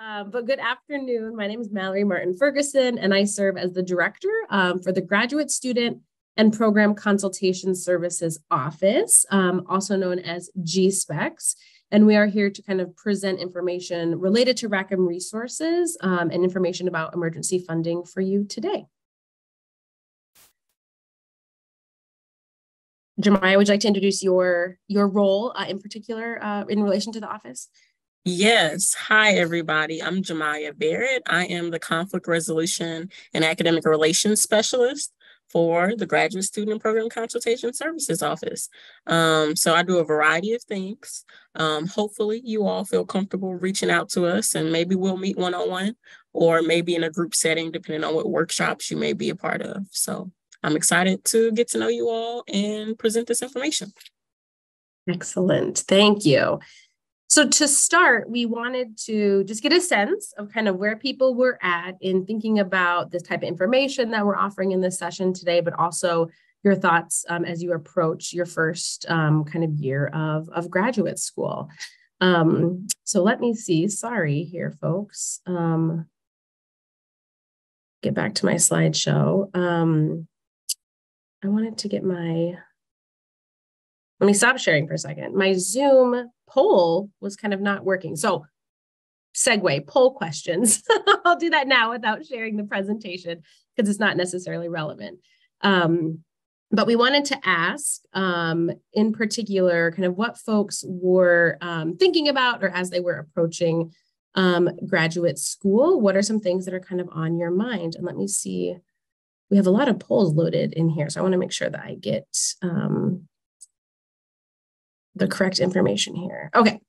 Um, but good afternoon. My name is Mallory Martin Ferguson, and I serve as the director um, for the Graduate Student and Program Consultation Services Office, um, also known as GSPECS. And we are here to kind of present information related to Rackham resources um, and information about emergency funding for you today. Jemiah, would you like to introduce your your role uh, in particular uh, in relation to the office? Yes. Hi, everybody. I'm Jemiah Barrett. I am the Conflict Resolution and Academic Relations Specialist for the Graduate Student Program Consultation Services Office. Um, so I do a variety of things. Um, hopefully, you all feel comfortable reaching out to us, and maybe we'll meet one on one or maybe in a group setting, depending on what workshops you may be a part of. So I'm excited to get to know you all and present this information. Excellent. Thank you. So, to start, we wanted to just get a sense of kind of where people were at in thinking about this type of information that we're offering in this session today, but also your thoughts um, as you approach your first um, kind of year of, of graduate school. Um, so, let me see. Sorry here, folks. Um, get back to my slideshow. Um, I wanted to get my, let me stop sharing for a second. My Zoom poll was kind of not working. So segue, poll questions. I'll do that now without sharing the presentation because it's not necessarily relevant. Um, but we wanted to ask um, in particular kind of what folks were um, thinking about or as they were approaching um, graduate school what are some things that are kind of on your mind and let me see we have a lot of polls loaded in here. So I want to make sure that I get um, the correct information here. Okay.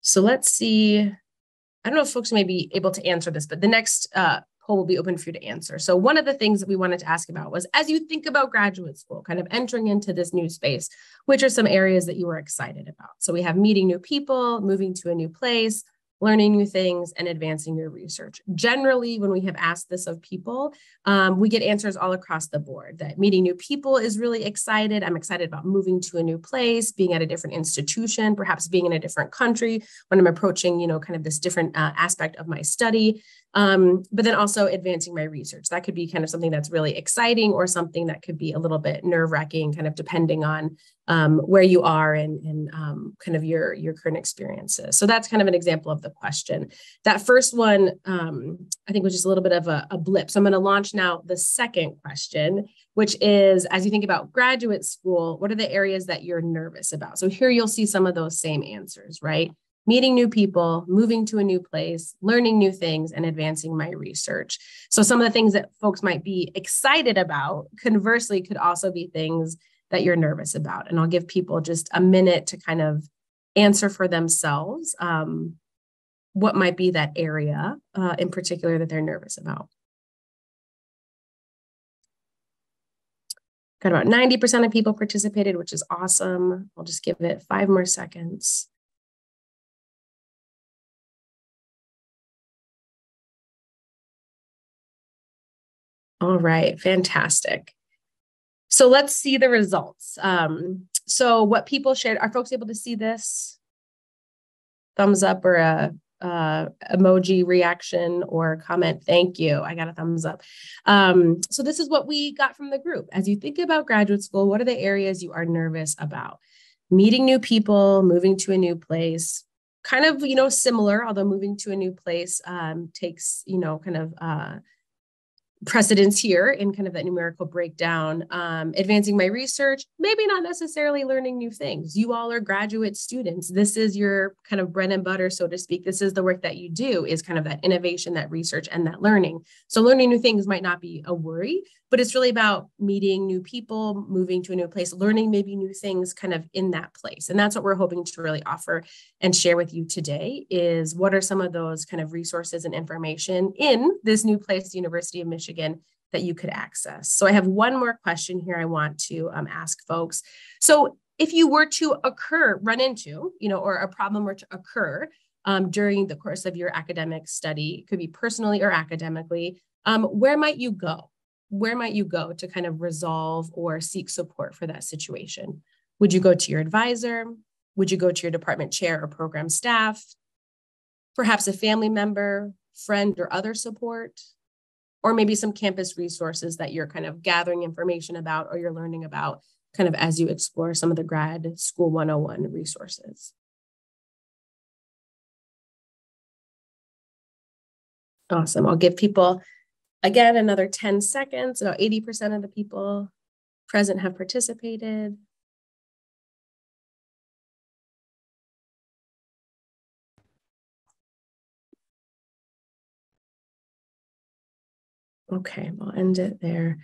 So let's see. I don't know if folks may be able to answer this, but the next uh, poll will be open for you to answer. So one of the things that we wanted to ask about was as you think about graduate school, kind of entering into this new space, which are some areas that you were excited about? So we have meeting new people, moving to a new place, learning new things and advancing your research. Generally, when we have asked this of people, um, we get answers all across the board that meeting new people is really excited. I'm excited about moving to a new place, being at a different institution, perhaps being in a different country when I'm approaching, you know, kind of this different uh, aspect of my study. Um, but then also advancing my research. That could be kind of something that's really exciting or something that could be a little bit nerve wracking, kind of depending on um, where you are and, and um, kind of your, your current experiences. So that's kind of an example of the question. That first one, um, I think was just a little bit of a, a blip. So I'm going to launch now the second question, which is as you think about graduate school, what are the areas that you're nervous about? So here you'll see some of those same answers, right? Meeting new people, moving to a new place, learning new things, and advancing my research. So, some of the things that folks might be excited about, conversely, could also be things that you're nervous about. And I'll give people just a minute to kind of answer for themselves um, what might be that area uh, in particular that they're nervous about. Got about 90% of people participated, which is awesome. I'll just give it five more seconds. All right, fantastic. So let's see the results. Um, so what people shared, are folks able to see this? Thumbs up or a, emoji reaction or comment. Thank you. I got a thumbs up. Um, so this is what we got from the group. As you think about graduate school, what are the areas you are nervous about? Meeting new people, moving to a new place, kind of, you know, similar, although moving to a new place um, takes, you know, kind of uh, precedence here in kind of that numerical breakdown. Um, advancing my research maybe not necessarily learning new things. You all are graduate students. This is your kind of bread and butter so to speak. This is the work that you do is kind of that innovation that research and that learning. So learning new things might not be a worry but it's really about meeting new people moving to a new place learning maybe new things kind of in that place and that's what we're hoping to really offer and share with you today is what are some of those kind of resources and information in this new place university of michigan that you could access. So I have one more question here I want to um, ask folks. So if you were to occur, run into, you know, or a problem were to occur um, during the course of your academic study, could be personally or academically, um, where might you go? Where might you go to kind of resolve or seek support for that situation? Would you go to your advisor? Would you go to your department chair or program staff? perhaps a family member, friend, or other support, or maybe some campus resources that you're kind of gathering information about or you're learning about kind of as you explore some of the grad school 101 resources. Awesome. I'll give people, again, another 10 seconds. About 80% of the people present have participated. Okay, we'll end it there.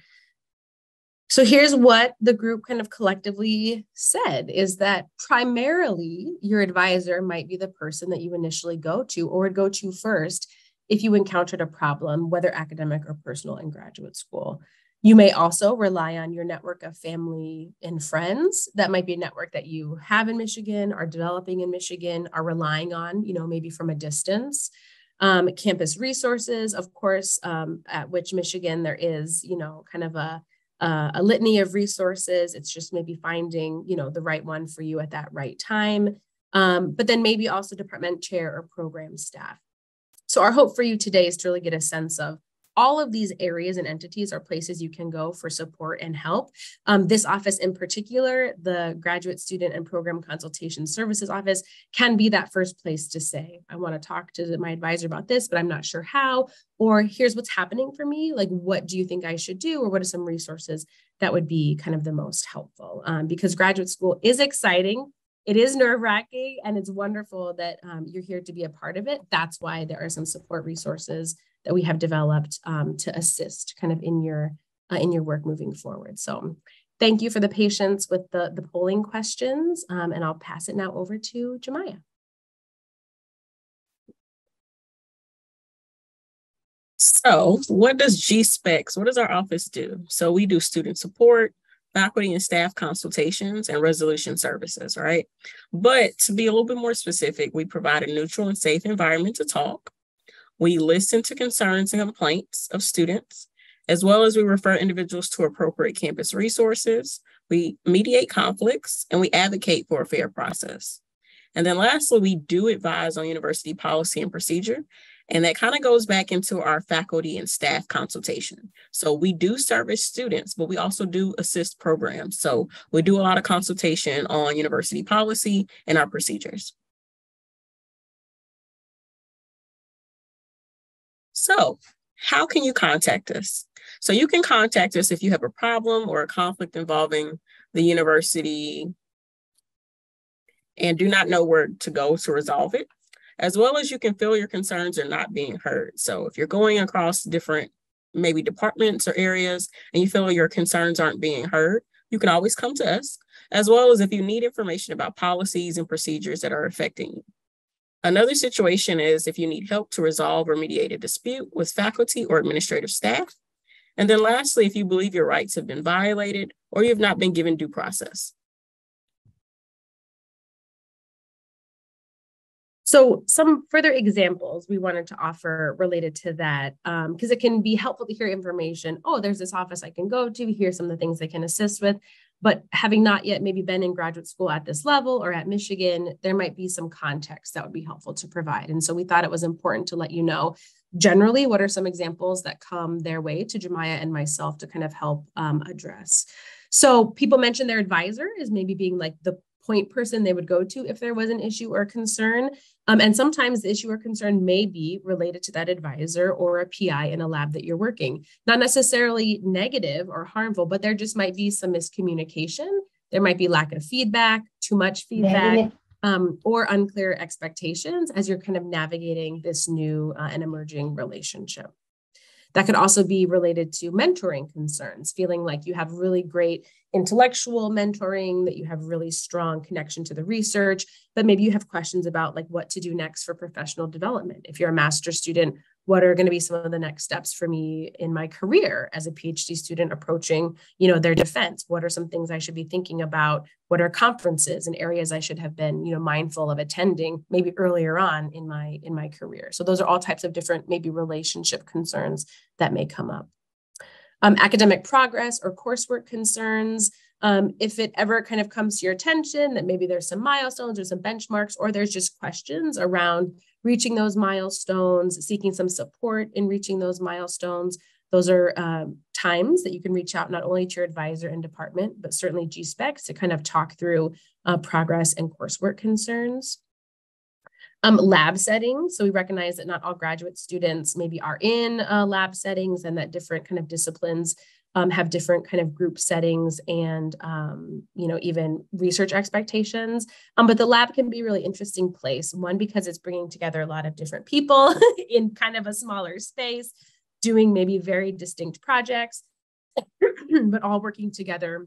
So here's what the group kind of collectively said is that primarily your advisor might be the person that you initially go to or would go to first if you encountered a problem, whether academic or personal in graduate school. You may also rely on your network of family and friends. That might be a network that you have in Michigan, are developing in Michigan, are relying on, you know, maybe from a distance. Um, campus resources, of course, um, at which Michigan there is, you know, kind of a, a, a litany of resources. It's just maybe finding, you know, the right one for you at that right time. Um, but then maybe also department chair or program staff. So our hope for you today is to really get a sense of all of these areas and entities are places you can go for support and help. Um, this office in particular, the Graduate Student and Program Consultation Services Office, can be that first place to say, I want to talk to my advisor about this, but I'm not sure how. Or here's what's happening for me. Like, what do you think I should do? Or what are some resources that would be kind of the most helpful? Um, because graduate school is exciting it is nerve wracking and it's wonderful that um, you're here to be a part of it. That's why there are some support resources that we have developed um, to assist kind of in your uh, in your work moving forward. So thank you for the patience with the, the polling questions um, and I'll pass it now over to Jemiah. So what does GSPECS? what does our office do? So we do student support, faculty and staff consultations and resolution services, right? But to be a little bit more specific, we provide a neutral and safe environment to talk. We listen to concerns and complaints of students, as well as we refer individuals to appropriate campus resources. We mediate conflicts and we advocate for a fair process. And then lastly, we do advise on university policy and procedure and that kind of goes back into our faculty and staff consultation. So we do service students, but we also do assist programs. So we do a lot of consultation on university policy and our procedures. So how can you contact us? So you can contact us if you have a problem or a conflict involving the university and do not know where to go to resolve it as well as you can feel your concerns are not being heard. So if you're going across different maybe departments or areas and you feel your concerns aren't being heard, you can always come to us, as well as if you need information about policies and procedures that are affecting you. Another situation is if you need help to resolve or mediate a dispute with faculty or administrative staff. And then lastly, if you believe your rights have been violated or you have not been given due process. So, some further examples we wanted to offer related to that, because um, it can be helpful to hear information. Oh, there's this office I can go to. Here's some of the things they can assist with. But having not yet maybe been in graduate school at this level or at Michigan, there might be some context that would be helpful to provide. And so we thought it was important to let you know generally what are some examples that come their way to Jemiah and myself to kind of help um, address. So people mentioned their advisor is maybe being like the point person they would go to if there was an issue or concern. Um, and sometimes the issue or concern may be related to that advisor or a PI in a lab that you're working. Not necessarily negative or harmful, but there just might be some miscommunication. There might be lack of feedback, too much feedback, um, or unclear expectations as you're kind of navigating this new uh, and emerging relationship. That could also be related to mentoring concerns, feeling like you have really great intellectual mentoring, that you have really strong connection to the research, but maybe you have questions about like what to do next for professional development. If you're a master's student what are going to be some of the next steps for me in my career as a phd student approaching you know their defense? What are some things i should be thinking about? What are conferences and areas i should have been you know mindful of attending maybe earlier on in my in my career? So those are all types of different maybe relationship concerns that may come up. Um, academic progress or coursework concerns um, if it ever kind of comes to your attention that maybe there's some milestones or some benchmarks or there's just questions around reaching those milestones, seeking some support in reaching those milestones. Those are um, times that you can reach out not only to your advisor and department, but certainly GSPECs to kind of talk through uh, progress and coursework concerns. Um, lab settings. So we recognize that not all graduate students maybe are in uh, lab settings and that different kind of disciplines um, have different kind of group settings and um, you know even research expectations. Um, but the lab can be a really interesting place one because it's bringing together a lot of different people in kind of a smaller space doing maybe very distinct projects but all working together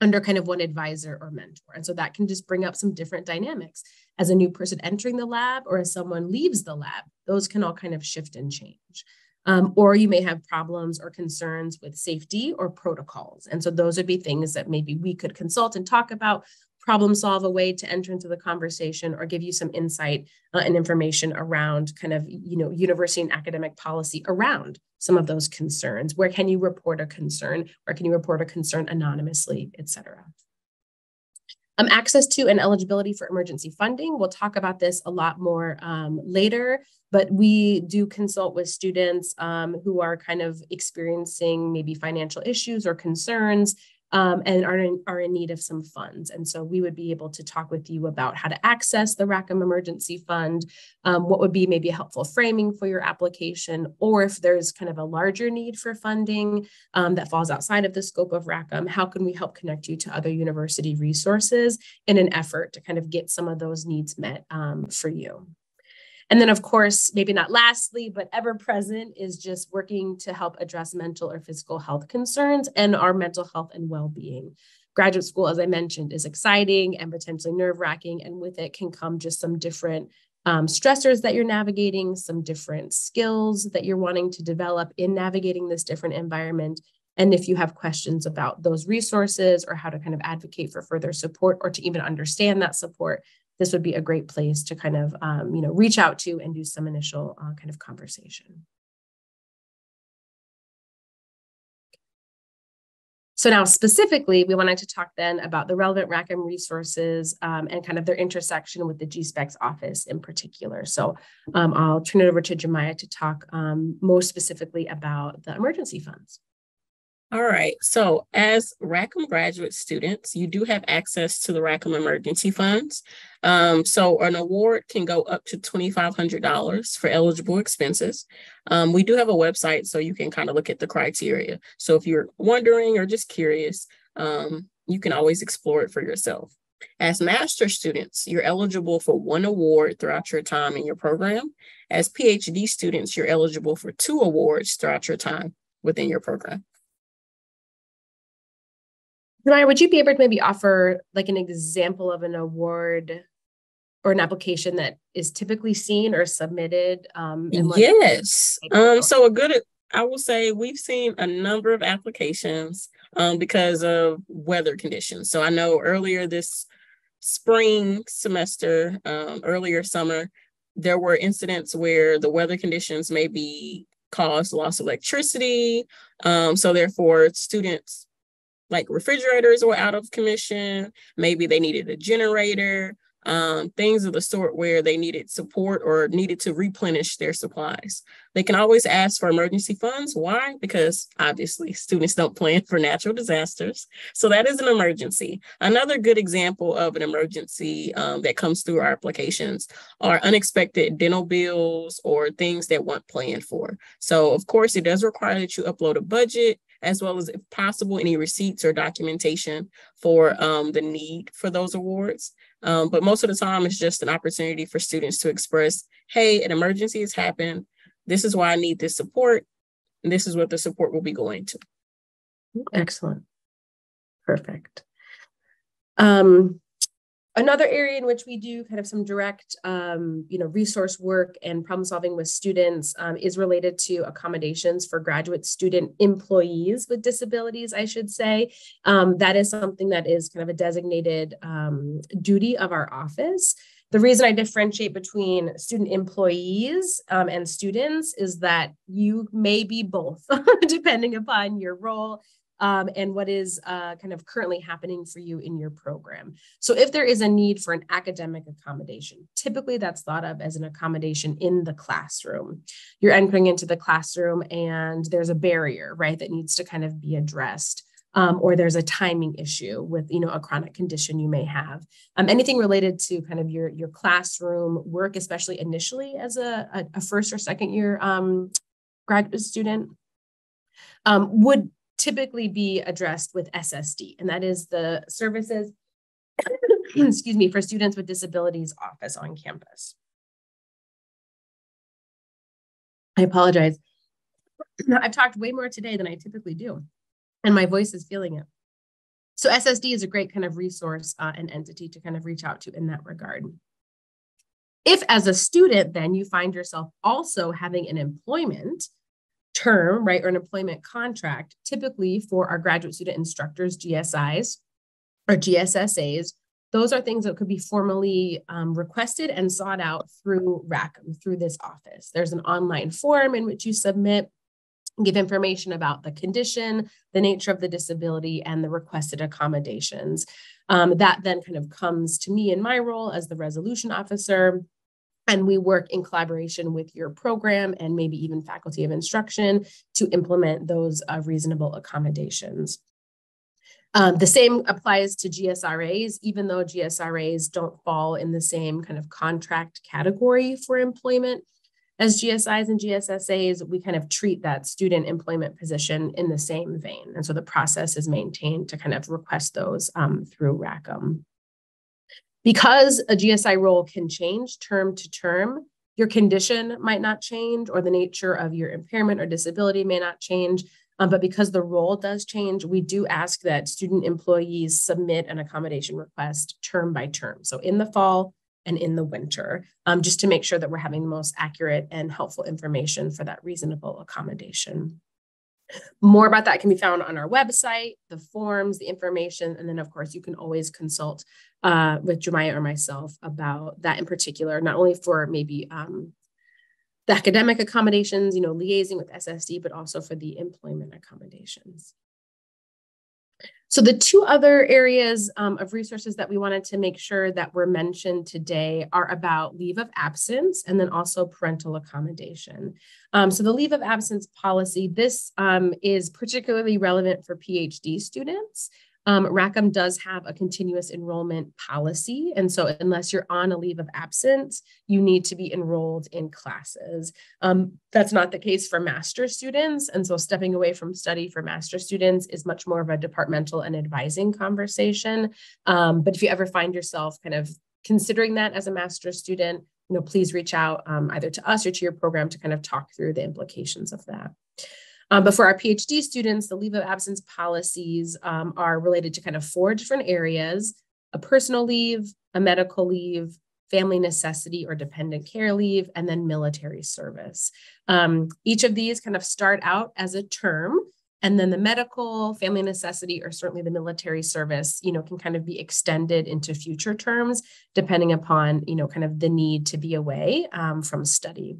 under kind of one advisor or mentor. And so that can just bring up some different dynamics. As a new person entering the lab or as someone leaves the lab those can all kind of shift and change um, or you may have problems or concerns with safety or protocols. And so those would be things that maybe we could consult and talk about, problem solve a way to enter into the conversation or give you some insight uh, and information around kind of, you know, university and academic policy around some of those concerns. Where can you report a concern? Where can you report a concern anonymously, et cetera? Um, access to and eligibility for emergency funding. We'll talk about this a lot more um, later, but we do consult with students um, who are kind of experiencing maybe financial issues or concerns um, and are in, are in need of some funds. And so we would be able to talk with you about how to access the Rackham Emergency Fund, um, what would be maybe a helpful framing for your application, or if there's kind of a larger need for funding um, that falls outside of the scope of Rackham, how can we help connect you to other university resources in an effort to kind of get some of those needs met um, for you. And then, of course, maybe not lastly, but ever present is just working to help address mental or physical health concerns and our mental health and well being. Graduate school, as I mentioned, is exciting and potentially nerve wracking. And with it can come just some different um, stressors that you're navigating, some different skills that you're wanting to develop in navigating this different environment. And if you have questions about those resources or how to kind of advocate for further support or to even understand that support, this would be a great place to kind of um, you know reach out to and do some initial uh, kind of conversation. So now specifically, we wanted to talk then about the relevant Rackham resources um, and kind of their intersection with the GSPEC's office in particular. So um, I'll turn it over to Jemiah to talk um, most specifically about the emergency funds. All right. So, as Rackham graduate students, you do have access to the Rackham emergency funds. Um, so, an award can go up to $2,500 for eligible expenses. Um, we do have a website so you can kind of look at the criteria. So, if you're wondering or just curious, um, you can always explore it for yourself. As master students, you're eligible for one award throughout your time in your program. As PhD students, you're eligible for two awards throughout your time within your program. Maya, would you be able to maybe offer like an example of an award or an application that is typically seen or submitted? Um, yes. Um, so a good, I will say we've seen a number of applications um, because of weather conditions. So I know earlier this spring semester, um, earlier summer, there were incidents where the weather conditions maybe caused loss of electricity. Um, so therefore, students like refrigerators were out of commission. Maybe they needed a generator, um, things of the sort where they needed support or needed to replenish their supplies. They can always ask for emergency funds. Why? Because obviously students don't plan for natural disasters. So that is an emergency. Another good example of an emergency um, that comes through our applications are unexpected dental bills or things that weren't planned for. So of course, it does require that you upload a budget as well as, if possible, any receipts or documentation for um, the need for those awards. Um, but most of the time, it's just an opportunity for students to express, hey, an emergency has happened. This is why I need this support. And this is what the support will be going to. Excellent. Perfect. Um, Another area in which we do kind of some direct, um, you know, resource work and problem solving with students um, is related to accommodations for graduate student employees with disabilities, I should say. Um, that is something that is kind of a designated um, duty of our office. The reason I differentiate between student employees um, and students is that you may be both, depending upon your role um, and what is uh, kind of currently happening for you in your program. So if there is a need for an academic accommodation, typically that's thought of as an accommodation in the classroom. You're entering into the classroom and there's a barrier, right, that needs to kind of be addressed. Um, or there's a timing issue with you know a chronic condition you may have um, anything related to kind of your your classroom work especially initially as a, a, first or second year um, graduate student um, would typically be addressed with SSD, and that is the services, excuse me, for students with disabilities office on campus. I apologize. I've talked way more today than I typically do, and my voice is feeling it. So SSD is a great kind of resource uh, and entity to kind of reach out to in that regard. If as a student, then you find yourself also having an employment term, right, or an employment contract, typically for our graduate student instructors, GSIs or GSSAs, those are things that could be formally um, requested and sought out through Rackham, through this office. There's an online form in which you submit, give information about the condition, the nature of the disability, and the requested accommodations. Um, that then kind of comes to me in my role as the resolution officer and we work in collaboration with your program and maybe even faculty of instruction to implement those uh, reasonable accommodations. Um, the same applies to GSRAs, even though GSRAs don't fall in the same kind of contract category for employment as GSIs and GSSAs, we kind of treat that student employment position in the same vein. And so the process is maintained to kind of request those um, through Rackham. Because a GSI role can change term to term, your condition might not change, or the nature of your impairment or disability may not change. Um, but because the role does change, we do ask that student employees submit an accommodation request term by term. So in the fall and in the winter, um, just to make sure that we're having the most accurate and helpful information for that reasonable accommodation. More about that can be found on our website, the forms, the information, and then of course you can always consult uh, with Jemiah or myself about that in particular, not only for maybe um, the academic accommodations, you know, liaising with SSD, but also for the employment accommodations. So the two other areas um, of resources that we wanted to make sure that were mentioned today are about leave of absence and then also parental accommodation. Um, so the leave of absence policy, this um, is particularly relevant for PhD students. Um, Rackham does have a continuous enrollment policy. And so, unless you're on a leave of absence, you need to be enrolled in classes. Um, that's not the case for master students. And so, stepping away from study for master students is much more of a departmental and advising conversation. Um, but if you ever find yourself kind of considering that as a master student, you know, please reach out um, either to us or to your program to kind of talk through the implications of that. Um, but for our PhD students, the leave of absence policies um, are related to kind of four different areas a personal leave, a medical leave, family necessity or dependent care leave, and then military service. Um, each of these kind of start out as a term. And then the medical, family necessity, or certainly the military service, you know, can kind of be extended into future terms, depending upon, you know, kind of the need to be away um, from study.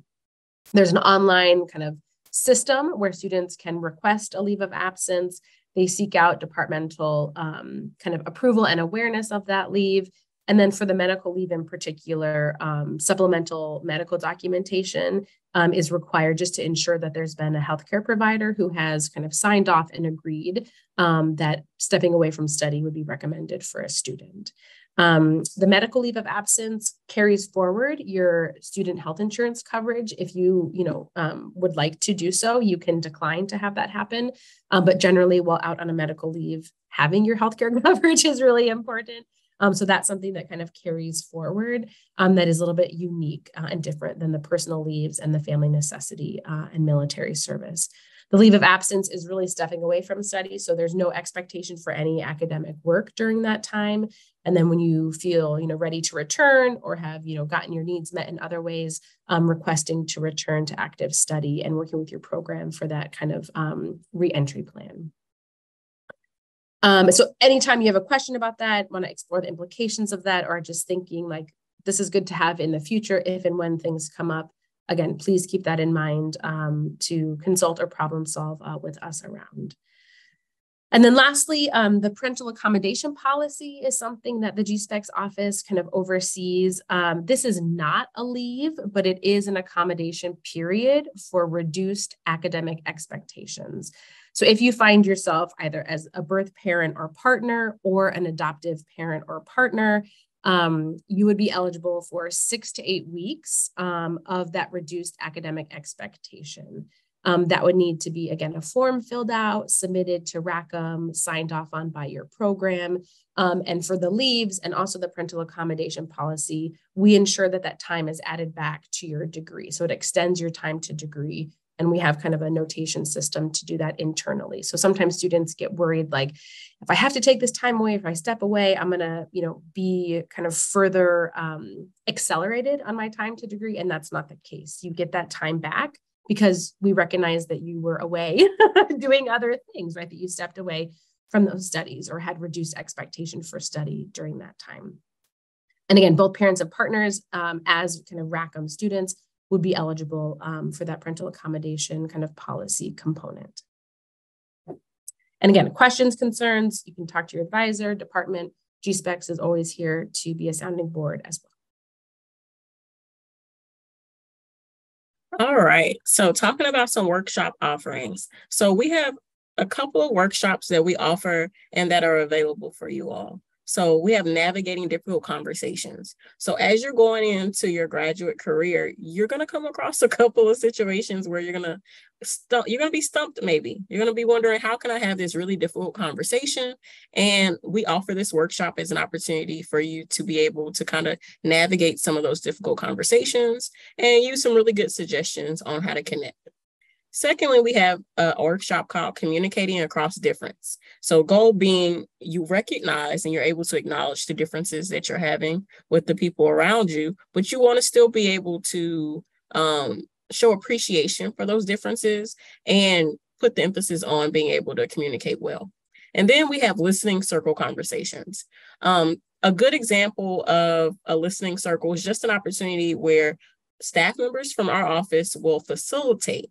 There's an online kind of system where students can request a leave of absence. They seek out departmental um, kind of approval and awareness of that leave. And then for the medical leave in particular, um, supplemental medical documentation um, is required just to ensure that there's been a healthcare provider who has kind of signed off and agreed um, that stepping away from study would be recommended for a student. Um, the medical leave of absence carries forward your student health insurance coverage. If you, you know, um, would like to do so, you can decline to have that happen. Um, but generally, while out on a medical leave, having your healthcare coverage is really important. Um, so that's something that kind of carries forward um, that is a little bit unique uh, and different than the personal leaves and the family necessity uh, and military service. The leave of absence is really stepping away from study. So there's no expectation for any academic work during that time. And then when you feel, you know, ready to return or have, you know, gotten your needs met in other ways, um, requesting to return to active study and working with your program for that kind of um, reentry plan. Um, so anytime you have a question about that, want to explore the implications of that, or just thinking like this is good to have in the future if and when things come up, again, please keep that in mind um, to consult or problem solve uh, with us around. And then lastly, um, the parental accommodation policy is something that the GSPECS office kind of oversees. Um, this is not a leave, but it is an accommodation period for reduced academic expectations. So if you find yourself either as a birth parent or partner or an adoptive parent or partner, um, you would be eligible for six to eight weeks um, of that reduced academic expectation. Um, that would need to be, again, a form filled out, submitted to Rackham, signed off on by your program. Um, and for the leaves and also the parental accommodation policy, we ensure that that time is added back to your degree. So it extends your time to degree. And we have kind of a notation system to do that internally. So sometimes students get worried, like, if I have to take this time away, if I step away, I'm gonna, you know, be kind of further um, accelerated on my time to degree. And that's not the case. You get that time back because we recognize that you were away doing other things, right? That you stepped away from those studies or had reduced expectation for study during that time. And again, both parents and partners, um, as kind of Rackham students, would be eligible um, for that parental accommodation kind of policy component. And again, questions, concerns, you can talk to your advisor, department. GSPECS is always here to be a sounding board as well. All right. So, talking about some workshop offerings. So, we have a couple of workshops that we offer and that are available for you all. So we have navigating difficult conversations. So as you're going into your graduate career, you're going to come across a couple of situations where you're going to stump, you're going to be stumped maybe. You're going to be wondering how can I have this really difficult conversation? And we offer this workshop as an opportunity for you to be able to kind of navigate some of those difficult conversations and use some really good suggestions on how to connect. Secondly, we have a workshop called Communicating Across Difference. So, goal being you recognize and you're able to acknowledge the differences that you're having with the people around you, but you want to still be able to um, show appreciation for those differences and put the emphasis on being able to communicate well. And then we have listening circle conversations. Um, a good example of a listening circle is just an opportunity where staff members from our office will facilitate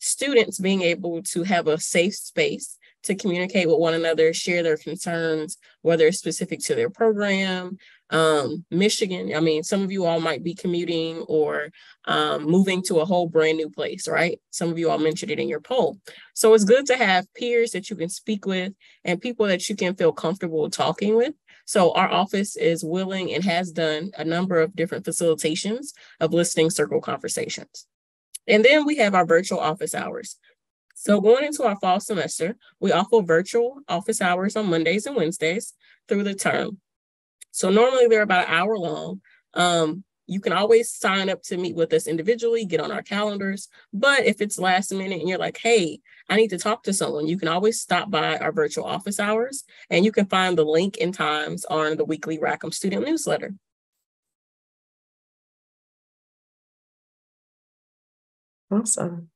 students being able to have a safe space to communicate with one another, share their concerns, whether it's specific to their program. Um, Michigan, I mean, some of you all might be commuting or um, moving to a whole brand new place, right? Some of you all mentioned it in your poll. So it's good to have peers that you can speak with and people that you can feel comfortable talking with. So our office is willing and has done a number of different facilitations of listening circle conversations. And then we have our virtual office hours. So going into our fall semester, we offer virtual office hours on Mondays and Wednesdays through the term. So normally they're about an hour long. Um, you can always sign up to meet with us individually, get on our calendars. But if it's last minute and you're like, hey, I need to talk to someone, you can always stop by our virtual office hours and you can find the link and times on the weekly Rackham student newsletter. Awesome.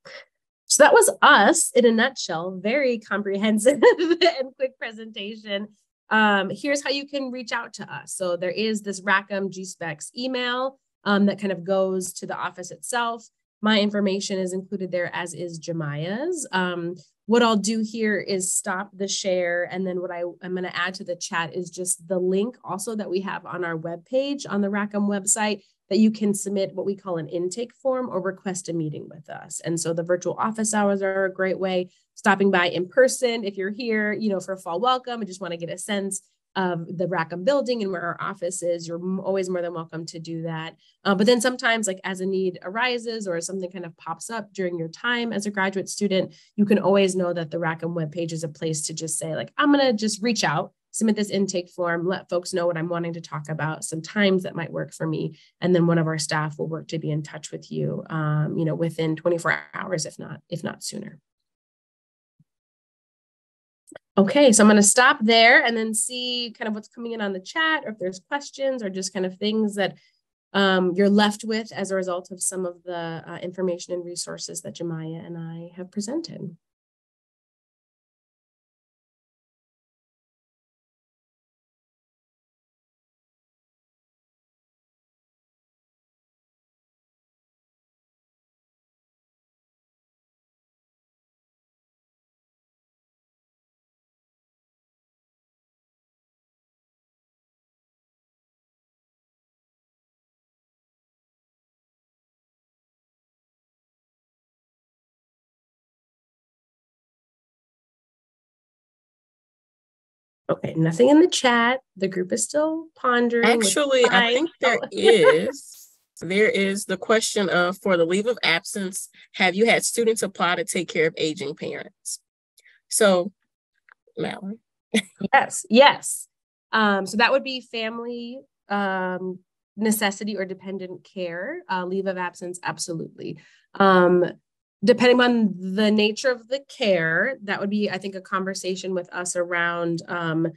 So that was us in a nutshell, very comprehensive and quick presentation. Um, here's how you can reach out to us. So there is this Rackham GSPECS email um, that kind of goes to the office itself. My information is included there, as is Jemiah's. Um, what I'll do here is stop the share. And then what I, I'm going to add to the chat is just the link also that we have on our webpage on the Rackham website that you can submit what we call an intake form or request a meeting with us. And so the virtual office hours are a great way. Stopping by in person, if you're here, you know, for a fall welcome, I just want to get a sense of the Rackham building and where our office is, you're always more than welcome to do that. Uh, but then sometimes, like as a need arises or something kind of pops up during your time as a graduate student, you can always know that the Rackham webpage is a place to just say, like, I'm going to just reach out submit this intake form, let folks know what I'm wanting to talk about, some times that might work for me. And then one of our staff will work to be in touch with you, um, you know, within 24 hours, if not, if not sooner. Okay, so I'm going to stop there and then see kind of what's coming in on the chat or if there's questions or just kind of things that um, you're left with as a result of some of the uh, information and resources that Jemiah and I have presented. Okay, nothing in the chat. The group is still pondering. Actually, I think there is. There is the question of for the leave of absence, have you had students apply to take care of aging parents? So, Mallory. yes, yes. Um, so that would be family um, necessity or dependent care, uh, leave of absence, absolutely. Um, depending on the nature of the care, that would be, I think, a conversation with us around um,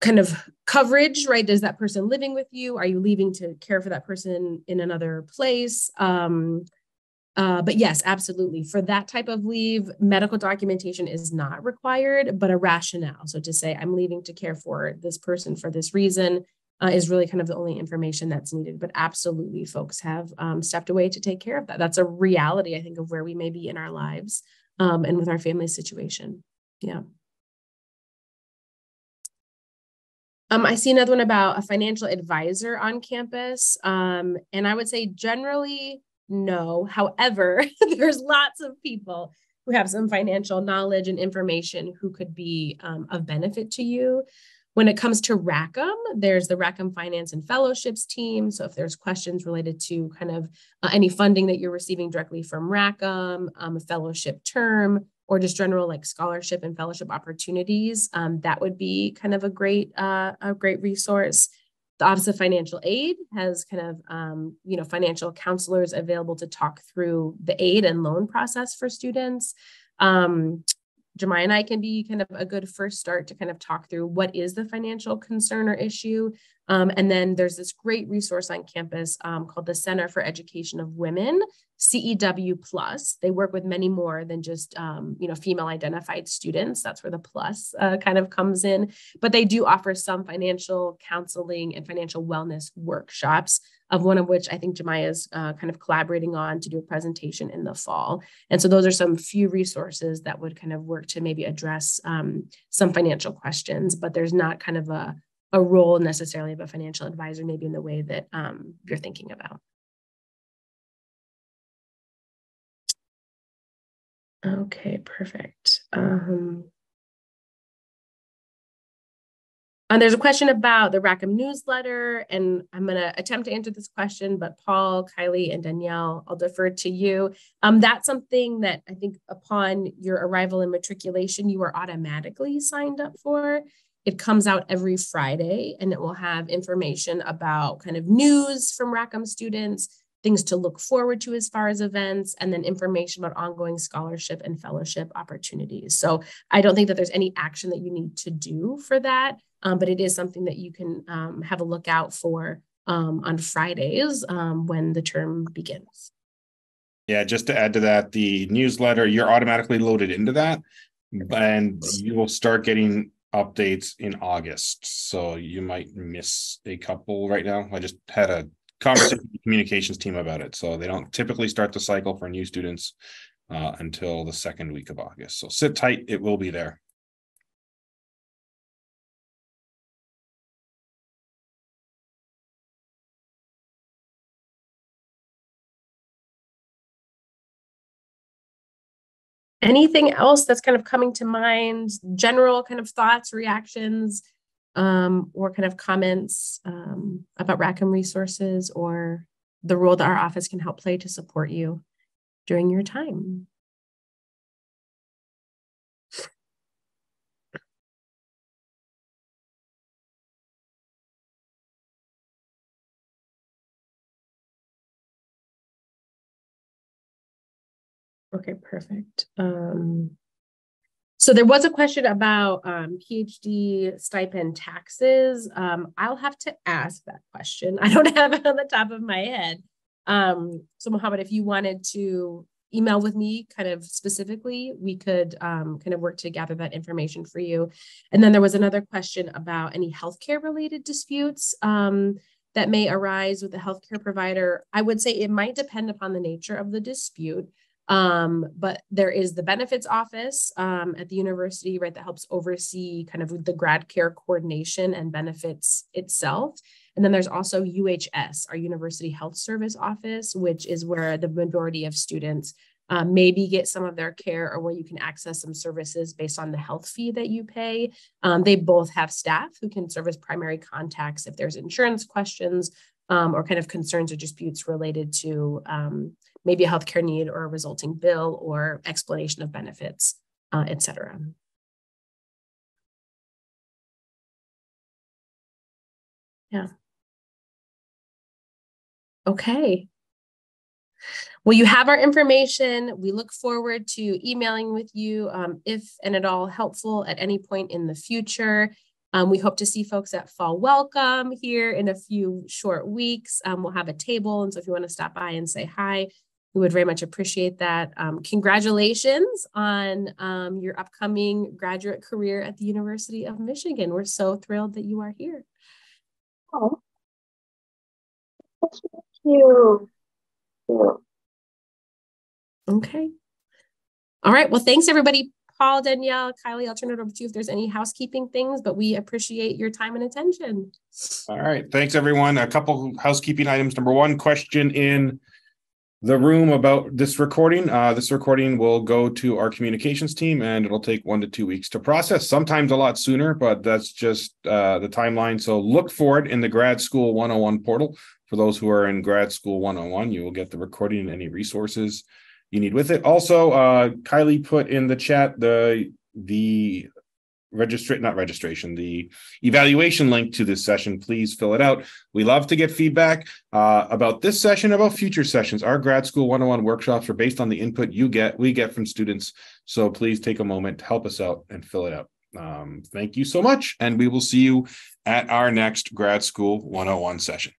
kind of coverage, right? Does that person living with you? Are you leaving to care for that person in another place? Um, uh, but yes, absolutely. For that type of leave, medical documentation is not required, but a rationale. So to say, I'm leaving to care for this person for this reason uh, is really kind of the only information that's needed. But absolutely, folks have um, stepped away to take care of that. That's a reality, I think, of where we may be in our lives um, and with our family situation. Yeah. Um, I see another one about a financial advisor on campus. Um, and I would say generally, no. However, there's lots of people who have some financial knowledge and information who could be um, of benefit to you. When it comes to Rackham, there's the Rackham Finance and Fellowships team. So if there's questions related to kind of uh, any funding that you're receiving directly from Rackham, um, a fellowship term, or just general like scholarship and fellowship opportunities, um, that would be kind of a great uh, a great resource. The Office of Financial Aid has kind of um, you know financial counselors available to talk through the aid and loan process for students. Um, Jemiah and I can be kind of a good first start to kind of talk through what is the financial concern or issue. Um, and then there's this great resource on campus um, called the Center for Education of Women, CEW Plus. They work with many more than just um, you know female identified students. That's where the plus uh, kind of comes in. But they do offer some financial counseling and financial wellness workshops of one of which I think Jemiah is uh, kind of collaborating on to do a presentation in the fall. And so those are some few resources that would kind of work to maybe address um, some financial questions, but there's not kind of a, a role necessarily of a financial advisor, maybe in the way that um, you're thinking about. Okay, perfect. Um, And there's a question about the Rackham newsletter, and I'm going to attempt to answer this question, but Paul, Kylie, and Danielle, I'll defer to you. Um, that's something that I think upon your arrival and matriculation, you are automatically signed up for. It comes out every Friday, and it will have information about kind of news from Rackham students, things to look forward to as far as events, and then information about ongoing scholarship and fellowship opportunities. So I don't think that there's any action that you need to do for that um, but it is something that you can um, have a look out for um, on Fridays um, when the term begins. Yeah, just to add to that, the newsletter, you're automatically loaded into that, and you will start getting updates in August. So you might miss a couple right now. I just had a conversation with the communications team about it. So they don't typically start the cycle for new students uh, until the second week of August. So sit tight, it will be there. anything else that's kind of coming to mind general kind of thoughts reactions um, or kind of comments um, about rackham resources or the role that our office can help play to support you during your time Okay, perfect. Um, so there was a question about um, PhD stipend taxes. Um, I'll have to ask that question. I don't have it on the top of my head. Um, so Mohammed, if you wanted to email with me kind of specifically, we could um, kind of work to gather that information for you. And then there was another question about any healthcare related disputes um, that may arise with the healthcare provider. I would say it might depend upon the nature of the dispute. Um, but there is the benefits office um, at the university, right, that helps oversee kind of the GradCare coordination and benefits itself. And then there's also UHS, our University Health Service Office, which is where the majority of students uh, maybe get some of their care or where you can access some services based on the health fee that you pay. Um, they both have staff who can serve as primary contacts if there's insurance questions um, or kind of concerns or disputes related to um, maybe a healthcare need or a resulting bill or explanation of benefits, uh, et cetera. Yeah. Okay. Well, you have our information. We look forward to emailing with you um, if and at all helpful at any point in the future. Um, we hope to see folks at Fall Welcome here in a few short weeks. Um, we'll have a table. And so if you want to stop by and say hi, we would very much appreciate that. Um, congratulations on um, your upcoming graduate career at the University of Michigan. We're so thrilled that you are here. Oh, thank you. Okay. All right. Well, thanks everybody. Paul, Danielle, Kylie, I'll turn it over to you if there's any housekeeping things, but we appreciate your time and attention. All right. Thanks, everyone. A couple housekeeping items. Number one, question in the room about this recording. Uh, this recording will go to our communications team and it'll take one to two weeks to process, sometimes a lot sooner, but that's just uh, the timeline. So look for it in the grad school 101 portal. For those who are in grad school 101, you will get the recording and any resources you need with it. Also, uh, Kylie put in the chat the the register not registration the evaluation link to this session. Please fill it out. We love to get feedback uh, about this session about future sessions. Our grad school 101 workshops are based on the input you get we get from students. So please take a moment to help us out and fill it out. Um, thank you so much and we will see you at our next grad school 101 session